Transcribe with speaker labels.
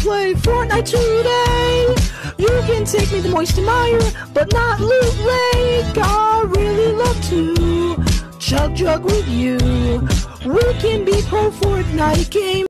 Speaker 1: play Fortnite today. You can take me to Moisty Mire, but not Loot Lake. I really love to chug jug with you. We can be pro Fortnite game.